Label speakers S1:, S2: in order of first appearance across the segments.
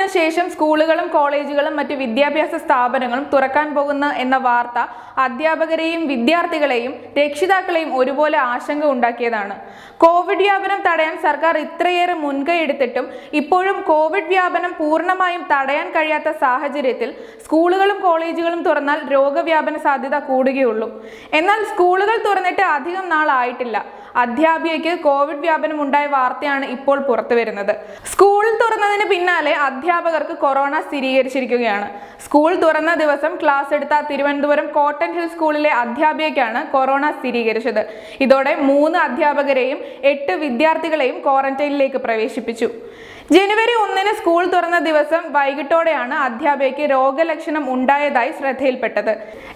S1: ഒന്നിന് ശേഷം സ്കൂളുകളും കോളേജുകളും മറ്റ് വിദ്യാഭ്യാസ സ്ഥാപനങ്ങളും തുറക്കാൻ പോകുന്ന എന്ന വാർത്ത അധ്യാപകരെയും വിദ്യാർത്ഥികളെയും രക്ഷിതാക്കളെയും ഒരുപോലെ ആശങ്ക ഉണ്ടാക്കിയതാണ്. കോവിഡ് വ്യാപനം തടയാൻ സർക്കാർ ഇത്രയേറെ മുൻകൈ എടുത്തിട്ടും ഇപ്പോഴും കോവിഡ് വ്യാപനം പൂർണമായും തടയാൻ കഴിയാത്ത സാഹചര്യത്തിൽ സ്കൂളുകളും കോളേജുകളും തുറന്നാൽ രോഗവ്യാപന സാധ്യത കൂടുകയുള്ളൂ. എന്നാൽ സ്കൂളുകൾ തുറന്നിട്ട് അധികം നാളായിട്ടില്ല. അധ്യാപികയ്ക്ക് കോവിഡ് വ്യാപനം ഉണ്ടായ വാർത്തയാണ് ഇപ്പോൾ പുറത്തു വരുന്നത്. സ്കൂൾ തുറന്നതിന് പിന്നാലെ അധ്യാപകർക്ക് കൊറോണ സ്ഥിരീകരിച്ചിരിക്കുകയാണ്. സ്കൂൾ തുറന്ന ദിവസം ക്ലാസ് എടുത്ത തിരുവനന്തപുരം കോട്ടൺ ഹിൽ സ്കൂളിലെ അധ്യാപികയ്ക്കാണ് കൊറോണ സ്ഥിരീകരിച്ചത്. ഇതോടെ മൂന്ന് അധ്യാപകരെയും എട്ട് വിദ്യാർത്ഥികളെയും ക്വാറന്റൈനിലേക്ക് പ്രവേശിപ്പിച്ചു. ജനുവരി ഒന്നിന് സ്കൂൾ തുറന്ന ദിവസം വൈകിട്ടോടെയാണ് അധ്യാപികയ്ക്ക് രോഗലക്ഷണം ഉണ്ടായതായി ശ്രദ്ധയിൽപ്പെട്ടത്.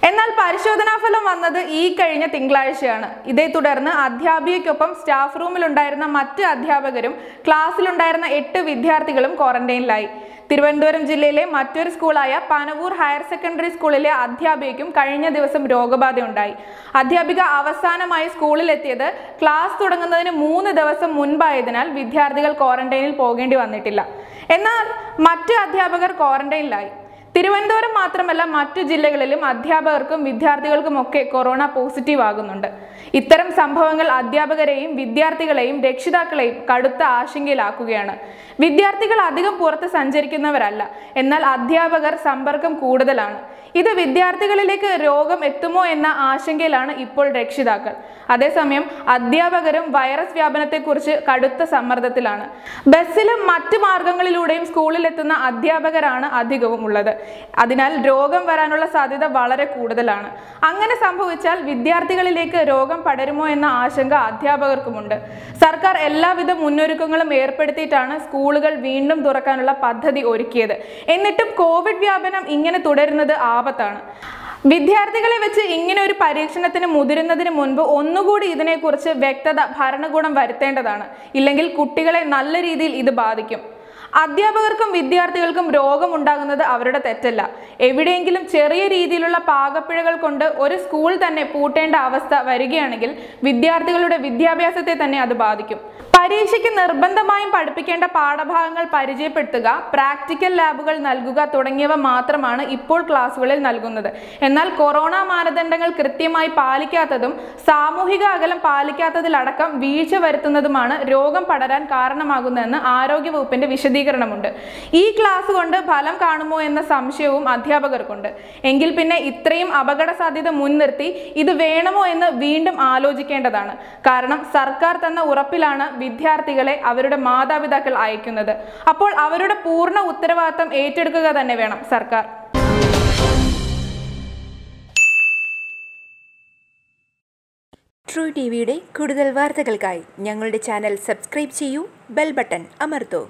S1: എന്നാൽ പരിശോധനാ ഫലം വന്നത് ഈ കഴിഞ്ഞ തിങ്കളാഴ്ചയാണ്. ഇതേ തുടർന്ന് അധ്യാപികയ്ക്കൊപ്പം സ്റ്റാഫ് റൂമിലുണ്ടായിരുന്ന മറ്റ് അധ്യാപകരും ക്ലാസ്സിലുണ്ടായിരുന്ന എട്ട് വിദ്യാർത്ഥികളും ക്വാറന്റൈനിലായി. തിരുവനന്തപുരം ജില്ലയിലെ മറ്റൊരു സ്കൂളായ പനവൂർ ഹയർ സെക്കൻഡറി സ്കൂളിലെ അധ്യാപികയ്ക്കും കഴിഞ്ഞ ദിവസം രോഗബാധയുണ്ടായി. അധ്യാപിക അവസാനമായി സ്കൂളിലെത്തിയത് ക്ലാസ് തുടങ്ങുന്നതിന് മൂന്ന് ദിവസം മുൻപായതിനാൽ വിദ്യാർത്ഥികൾ ക്വാറന്റൈനിൽ പോകേണ്ടി വന്നിട്ടില്ല. എന്നാൽ മറ്റ് അധ്യാപകർ ക്വാറന്റൈനിലായി. തിരുവനന്തപുരം മാത്രമല്ല മറ്റു ജില്ലകളിലും അധ്യാപകർക്കും വിദ്യാർത്ഥികൾക്കും ഒക്കെ കൊറോണ പോസിറ്റീവ് ആകുന്നുണ്ട്. ഇത്തരം സംഭവങ്ങൾ അധ്യാപകരെയും വിദ്യാർത്ഥികളെയും രക്ഷിതാക്കളെയും കടുത്ത ആശങ്കയിലാക്കുകയാണ്. വിദ്യാർത്ഥികൾ അധികം പുറത്ത് സഞ്ചരിക്കുന്നവരല്ല എന്നാൽ അധ്യാപകർ സമ്പർക്കം കൂടുതലാണ്. ഇത് വിദ്യാർത്ഥികളിലേക്ക് രോഗം എത്തുമോ എന്ന ആശങ്കയിലാണ് ഇപ്പോൾ രക്ഷിതാക്കൾ. അതേസമയം അധ്യാപകരും വൈറസ് വ്യാപനത്തെക്കുറിച്ച് കടുത്ത സമ്മർദ്ദത്തിലാണ്. ബസ്സിലും മറ്റു മാർഗങ്ങളിലൂടെയും സ്കൂളിലെത്തുന്ന അധ്യാപകരാണ് അധികവും ഉള്ളത്. അതിനാൽ രോഗം വരാനുള്ള സാധ്യത വളരെ കൂടുതലാണ്. അങ്ങനെ സംഭവിച്ചാൽ വിദ്യാർത്ഥികളിലേക്ക് രോഗം പടരുമോ എന്ന ആശങ്ക അധ്യാപകർക്കുമുണ്ട്. സർക്കാർ എല്ലാവിധ മുന്നൊരുക്കങ്ങളും ഏർപ്പെടുത്തിയിട്ടാണ് സ്കൂളുകൾ വീണ്ടും തുറക്കാനുള്ള പദ്ധതി ഒരുക്കിയത്. എന്നിട്ടും കോവിഡ് വ്യാപനം ഇങ്ങനെ തുടരുന്നത് ആപത്താണ്. വിദ്യാർത്ഥികളെ വെച്ച് ഇങ്ങനെ ഒരു പരീക്ഷണത്തിന് മുതിരുന്നതിന് മുൻപ് ഒന്നുകൂടി ഇതിനെക്കുറിച്ച് വ്യക്തത ഭരണകൂടം വരുത്തേണ്ടതാണ്. ഇല്ലെങ്കിൽ കുട്ടികളെ നല്ല രീതിയിൽ ഇത് ബാധിക്കും. അധ്യാപകർക്കും വിദ്യാർത്ഥികൾക്കും രോഗമുണ്ടാകുന്നത് അവരുടെ തെറ്റല്ല. എവിടെയെങ്കിലും ചെറിയ രീതിയിലുള്ള പാകപ്പിഴകൾ കൊണ്ട് ഒരു സ്കൂൾ തന്നെ പൂട്ടേണ്ട അവസ്ഥ വരികയാണെങ്കിൽ വിദ്യാർത്ഥികളുടെ വിദ്യാഭ്യാസത്തെ തന്നെ അത് ബാധിക്കും. പരീക്ഷയ്ക്ക് നിർബന്ധമായും പഠിപ്പിക്കേണ്ട പാഠഭാഗങ്ങൾ പരിചയപ്പെടുത്തുക പ്രാക്ടിക്കൽ ലാബുകൾ നൽകുക തുടങ്ങിയവ മാത്രമാണ് ഇപ്പോൾ ക്ലാസ്സുകളിൽ നൽകുന്നത്. എന്നാൽ കൊറോണ മാനദണ്ഡങ്ങൾ കൃത്യമായി പാലിക്കാത്തതും സാമൂഹിക അകലം പാലിക്കാത്തതിലടക്കം വീഴ്ച വരുത്തുന്നതുമാണ് രോഗം പടരാൻ കാരണമാകുന്നതെന്ന് ആരോഗ്യവകുപ്പിന്റെ വിശദീകരണമുണ്ട്. ഈ ക്ലാസ് കൊണ്ട് ഫലം കാണുമോ എന്ന സംശയവും അധ്യാപകർക്കുണ്ട്. എങ്കിൽ പിന്നെ ഇത്രയും അപകട സാധ്യത മുൻനിർത്തി ഇത് വേണമോ എന്ന് വീണ്ടും ആലോചിക്കേണ്ടതാണ്. കാരണം സർക്കാർ തന്ന ഉറപ്പിലാണ് വിദ്യാർത്ഥികളെ അവരുടെ മാതാപിതാക്കൾ അയക്കുന്നത്. അപ്പോൾ അവരുടെ പൂർണ ഉത്തരവാദിത്തം ഏറ്റെടുക്കുക തന്നെ വേണം സർക്കാർ.
S2: ട്രൂ ടി വിയുടെ കൂടുതൽ വാർത്തകൾക്കായി ഞങ്ങളുടെ ചാനൽ സബ്സ്ക്രൈബ് ചെയ്യൂ ബെൽ ബട്ടൺ അമർത്തൂ.